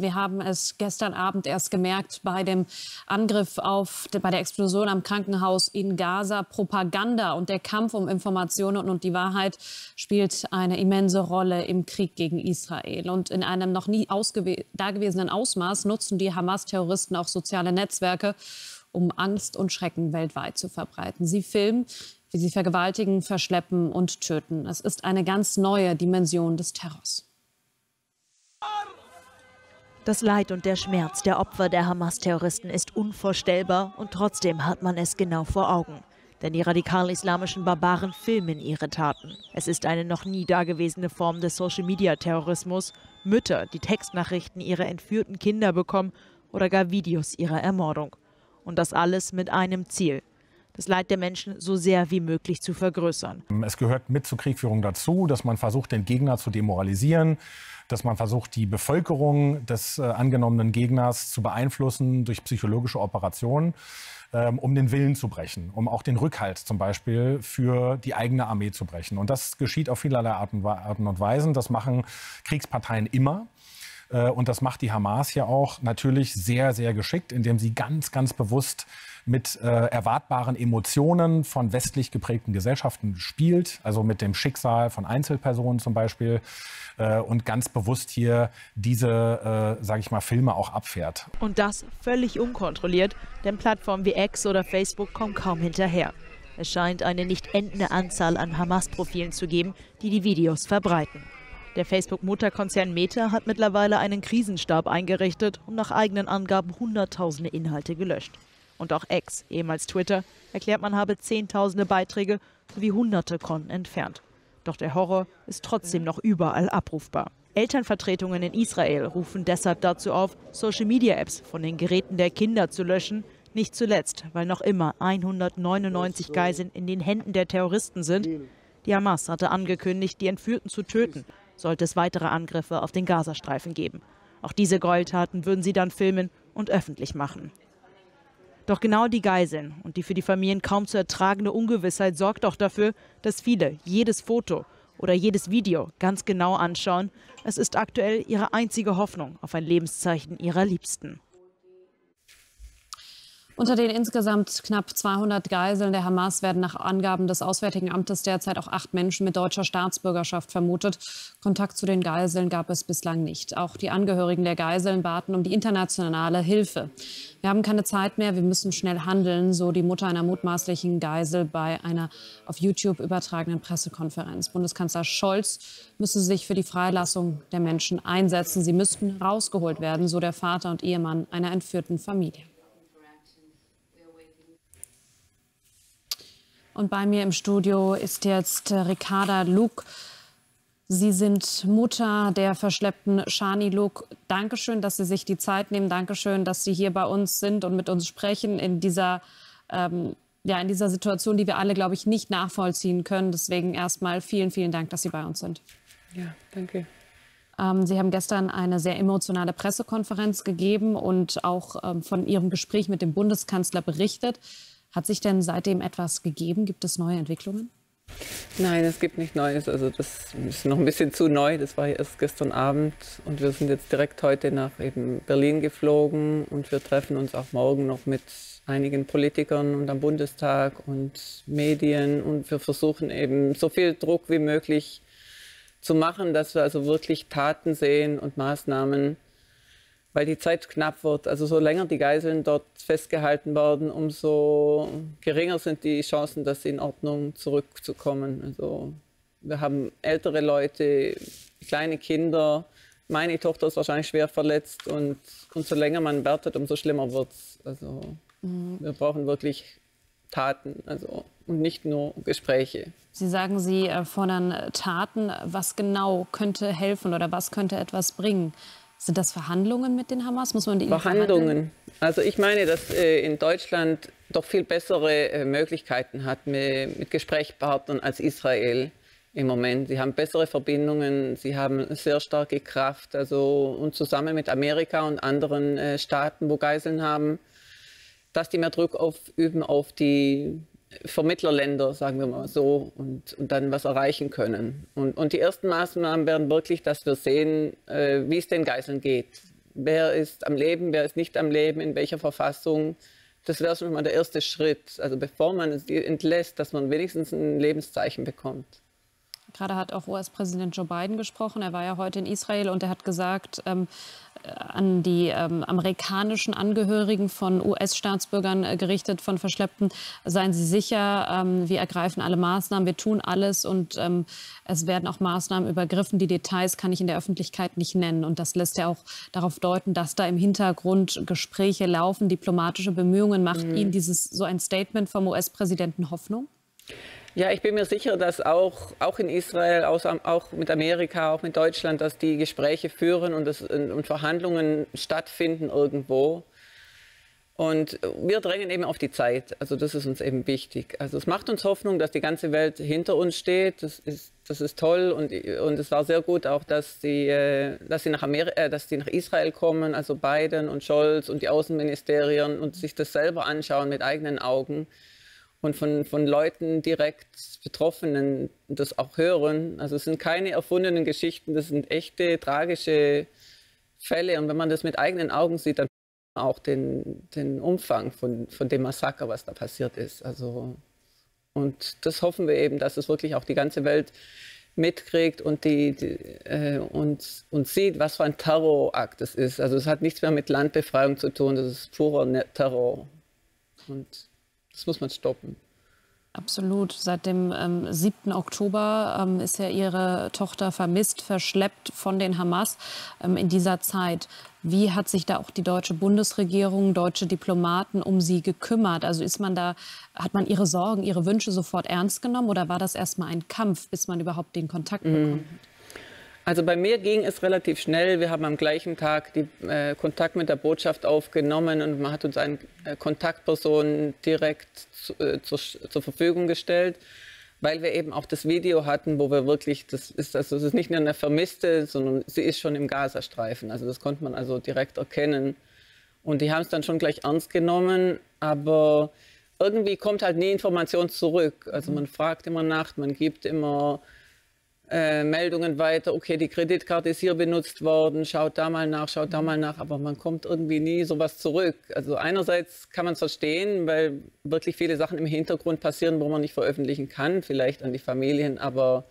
Wir haben es gestern Abend erst gemerkt bei dem Angriff auf, bei der Explosion am Krankenhaus in Gaza. Propaganda und der Kampf um Informationen und die Wahrheit spielt eine immense Rolle im Krieg gegen Israel. Und in einem noch nie dagewesenen Ausmaß nutzen die Hamas-Terroristen auch soziale Netzwerke, um Angst und Schrecken weltweit zu verbreiten. Sie filmen, wie sie vergewaltigen, verschleppen und töten. Es ist eine ganz neue Dimension des Terrors. Das Leid und der Schmerz der Opfer der Hamas-Terroristen ist unvorstellbar und trotzdem hat man es genau vor Augen. Denn die radikal-islamischen Barbaren filmen ihre Taten. Es ist eine noch nie dagewesene Form des Social-Media-Terrorismus. Mütter, die Textnachrichten ihrer entführten Kinder bekommen oder gar Videos ihrer Ermordung. Und das alles mit einem Ziel, das Leid der Menschen so sehr wie möglich zu vergrößern. Es gehört mit zur Kriegführung dazu, dass man versucht, den Gegner zu demoralisieren, dass man versucht, die Bevölkerung des äh, angenommenen Gegners zu beeinflussen durch psychologische Operationen, ähm, um den Willen zu brechen, um auch den Rückhalt zum Beispiel für die eigene Armee zu brechen. Und das geschieht auf vielerlei Arten, Arten und Weisen. Das machen Kriegsparteien immer. Äh, und das macht die Hamas ja auch natürlich sehr, sehr geschickt, indem sie ganz, ganz bewusst mit äh, erwartbaren Emotionen von westlich geprägten Gesellschaften spielt, also mit dem Schicksal von Einzelpersonen zum Beispiel äh, und ganz bewusst hier diese, äh, sage ich mal, Filme auch abfährt. Und das völlig unkontrolliert, denn Plattformen wie X oder Facebook kommen kaum hinterher. Es scheint eine nicht endende Anzahl an Hamas-Profilen zu geben, die die Videos verbreiten. Der Facebook-Mutterkonzern Meta hat mittlerweile einen Krisenstab eingerichtet und nach eigenen Angaben hunderttausende Inhalte gelöscht. Und auch X, ehemals Twitter, erklärt, man habe zehntausende Beiträge sowie hunderte Konten entfernt. Doch der Horror ist trotzdem noch überall abrufbar. Elternvertretungen in Israel rufen deshalb dazu auf, Social-Media-Apps von den Geräten der Kinder zu löschen, nicht zuletzt, weil noch immer 199 Geiseln in den Händen der Terroristen sind. Die Hamas hatte angekündigt, die Entführten zu töten, sollte es weitere Angriffe auf den Gazastreifen geben. Auch diese Gräueltaten würden sie dann filmen und öffentlich machen. Doch genau die Geiseln und die für die Familien kaum zu ertragende Ungewissheit sorgt auch dafür, dass viele jedes Foto oder jedes Video ganz genau anschauen. Es ist aktuell ihre einzige Hoffnung auf ein Lebenszeichen ihrer Liebsten. Unter den insgesamt knapp 200 Geiseln der Hamas werden nach Angaben des Auswärtigen Amtes derzeit auch acht Menschen mit deutscher Staatsbürgerschaft vermutet. Kontakt zu den Geiseln gab es bislang nicht. Auch die Angehörigen der Geiseln baten um die internationale Hilfe. Wir haben keine Zeit mehr, wir müssen schnell handeln, so die Mutter einer mutmaßlichen Geisel bei einer auf YouTube übertragenen Pressekonferenz. Bundeskanzler Scholz müsse sich für die Freilassung der Menschen einsetzen. Sie müssten rausgeholt werden, so der Vater und Ehemann einer entführten Familie. Und bei mir im Studio ist jetzt äh, Ricarda Luke. Sie sind Mutter der verschleppten Shani Luke. Dankeschön, dass Sie sich die Zeit nehmen. Dankeschön, dass Sie hier bei uns sind und mit uns sprechen in dieser, ähm, ja, in dieser Situation, die wir alle, glaube ich, nicht nachvollziehen können. Deswegen erstmal vielen, vielen Dank, dass Sie bei uns sind. Ja, danke. Ähm, Sie haben gestern eine sehr emotionale Pressekonferenz gegeben und auch ähm, von Ihrem Gespräch mit dem Bundeskanzler berichtet. Hat sich denn seitdem etwas gegeben? Gibt es neue Entwicklungen? Nein, es gibt nichts Neues. Also das ist noch ein bisschen zu neu. Das war erst gestern Abend und wir sind jetzt direkt heute nach eben Berlin geflogen und wir treffen uns auch morgen noch mit einigen Politikern und am Bundestag und Medien und wir versuchen eben so viel Druck wie möglich zu machen, dass wir also wirklich Taten sehen und Maßnahmen, weil die Zeit knapp wird. Also so länger die Geiseln dort festgehalten werden, umso geringer sind die Chancen, dass sie in Ordnung zurückzukommen. Also wir haben ältere Leute, kleine Kinder. Meine Tochter ist wahrscheinlich schwer verletzt und umso länger man wartet, umso schlimmer wird es. Also mhm. wir brauchen wirklich Taten also, und nicht nur Gespräche. Sie sagen, Sie fordern Taten. Was genau könnte helfen oder was könnte etwas bringen? Sind das Verhandlungen mit den Hamas? Muss man die Verhandlungen. Also ich meine, dass äh, in Deutschland doch viel bessere äh, Möglichkeiten hat mit, mit Gesprächspartnern als Israel im Moment. Sie haben bessere Verbindungen, sie haben sehr starke Kraft. Also und zusammen mit Amerika und anderen äh, Staaten, wo Geiseln haben, dass die mehr Druck aufüben auf die Vermittlerländer, sagen wir mal so, und, und dann was erreichen können. Und, und die ersten Maßnahmen werden wirklich, dass wir sehen, äh, wie es den Geiseln geht. wer ist am Leben, wer ist nicht am Leben, in welcher Verfassung. Das wäre schon mal der erste Schritt. Also bevor man es entlässt, dass man wenigstens ein Lebenszeichen bekommt. Gerade hat auch US-Präsident Joe Biden gesprochen. Er war ja heute in Israel und er hat gesagt ähm, äh, an die ähm, amerikanischen Angehörigen von US-Staatsbürgern äh, gerichtet, von Verschleppten, seien Sie sicher, ähm, wir ergreifen alle Maßnahmen, wir tun alles und ähm, es werden auch Maßnahmen übergriffen. Die Details kann ich in der Öffentlichkeit nicht nennen. Und das lässt ja auch darauf deuten, dass da im Hintergrund Gespräche laufen, diplomatische Bemühungen. Macht mhm. Ihnen dieses so ein Statement vom US-Präsidenten Hoffnung? Ja, ich bin mir sicher, dass auch, auch in Israel, auch mit Amerika, auch mit Deutschland, dass die Gespräche führen und, das, und Verhandlungen stattfinden irgendwo. Und wir drängen eben auf die Zeit. Also das ist uns eben wichtig. Also es macht uns Hoffnung, dass die ganze Welt hinter uns steht. Das ist, das ist toll und, und es war sehr gut auch, dass sie, äh, dass, sie nach Ameri äh, dass sie nach Israel kommen, also Biden und Scholz und die Außenministerien und sich das selber anschauen mit eigenen Augen und von, von Leuten direkt Betroffenen das auch hören. Also es sind keine erfundenen Geschichten, das sind echte, tragische Fälle. Und wenn man das mit eigenen Augen sieht, dann auch den, den Umfang von, von dem Massaker, was da passiert ist. Also, und das hoffen wir eben, dass es wirklich auch die ganze Welt mitkriegt und, die, die äh, und, und sieht, was für ein Terrorakt es ist. Also es hat nichts mehr mit Landbefreiung zu tun, das ist purer Terror. Und das muss man stoppen. Absolut. Seit dem ähm, 7. Oktober ähm, ist ja Ihre Tochter vermisst, verschleppt von den Hamas ähm, in dieser Zeit. Wie hat sich da auch die deutsche Bundesregierung, deutsche Diplomaten um sie gekümmert? Also ist man da, hat man ihre Sorgen, ihre Wünsche sofort ernst genommen oder war das erstmal ein Kampf, bis man überhaupt den Kontakt bekommt? Mhm. Also bei mir ging es relativ schnell. Wir haben am gleichen Tag die, äh, Kontakt mit der Botschaft aufgenommen und man hat uns eine äh, Kontaktperson direkt zu, äh, zur, zur, Verfügung gestellt, weil wir eben auch das Video hatten, wo wir wirklich, das ist, also das ist nicht nur eine Vermisste, sondern sie ist schon im Gazastreifen. Also das konnte man also direkt erkennen. Und die haben es dann schon gleich ernst genommen, aber irgendwie kommt halt nie Information zurück. Also man fragt immer nach, man gibt immer äh, Meldungen weiter, okay, die Kreditkarte ist hier benutzt worden, schaut da mal nach, schaut da mal nach, aber man kommt irgendwie nie sowas zurück. Also einerseits kann man es verstehen, weil wirklich viele Sachen im Hintergrund passieren, wo man nicht veröffentlichen kann, vielleicht an die Familien, aber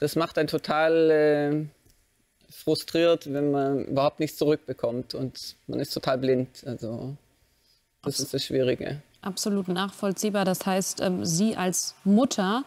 das macht einen total äh, frustriert, wenn man überhaupt nichts zurückbekommt und man ist total blind. Also das Absolut. ist das Schwierige. Absolut nachvollziehbar. Das heißt, ähm, Sie als Mutter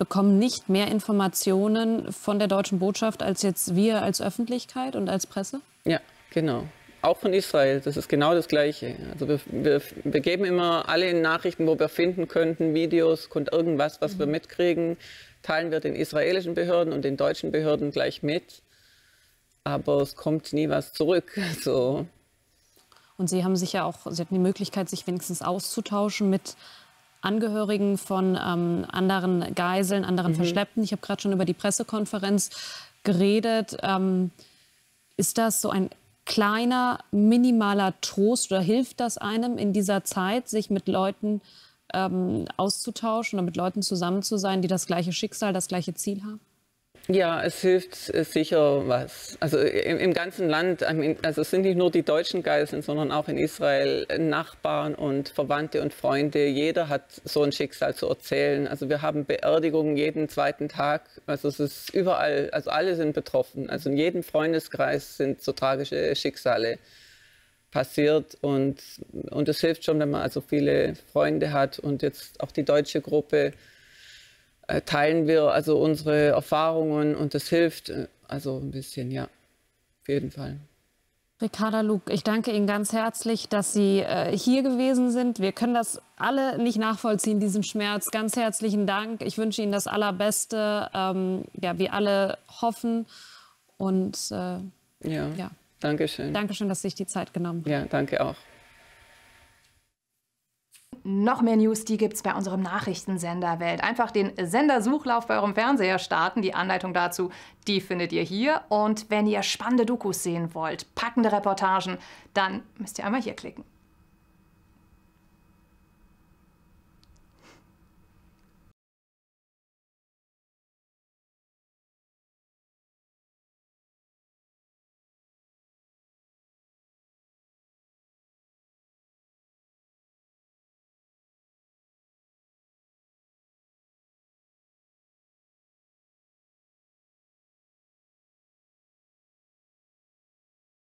bekommen nicht mehr Informationen von der deutschen Botschaft als jetzt wir als Öffentlichkeit und als Presse? Ja, genau. Auch von Israel, das ist genau das Gleiche. Also wir, wir, wir geben immer alle Nachrichten, wo wir finden könnten, Videos und irgendwas, was mhm. wir mitkriegen, teilen wir den israelischen Behörden und den deutschen Behörden gleich mit. Aber es kommt nie was zurück. So. Und Sie haben sich ja auch, Sie hatten die Möglichkeit, sich wenigstens auszutauschen mit Angehörigen von ähm, anderen Geiseln, anderen mhm. Verschleppten. Ich habe gerade schon über die Pressekonferenz geredet. Ähm, ist das so ein kleiner, minimaler Trost oder hilft das einem in dieser Zeit, sich mit Leuten ähm, auszutauschen oder mit Leuten zusammen zu sein, die das gleiche Schicksal, das gleiche Ziel haben? Ja, es hilft sicher was. Also im, im, ganzen Land, also es sind nicht nur die deutschen Geiseln, sondern auch in Israel Nachbarn und Verwandte und Freunde. Jeder hat so ein Schicksal zu erzählen. Also wir haben Beerdigungen jeden zweiten Tag. Also es ist überall, also alle sind betroffen. Also in jedem Freundeskreis sind so tragische Schicksale passiert und, und es hilft schon, wenn man also viele Freunde hat und jetzt auch die deutsche Gruppe teilen wir also unsere Erfahrungen und das hilft äh, also ein bisschen, ja, auf jeden Fall. Ricarda Luke, ich danke Ihnen ganz herzlich, dass Sie äh, hier gewesen sind. Wir können das alle nicht nachvollziehen, diesen Schmerz. Ganz herzlichen Dank. Ich wünsche Ihnen das Allerbeste. Ähm, ja, wir alle hoffen und äh, ja, ja, danke schön. Danke schön, dass Sie sich die Zeit genommen haben. Ja, danke auch. Noch mehr News, die gibt es bei unserem Nachrichtensender Welt. Einfach den Sendersuchlauf bei eurem Fernseher starten. Die Anleitung dazu, die findet ihr hier. Und wenn ihr spannende Dokus sehen wollt, packende Reportagen, dann müsst ihr einmal hier klicken.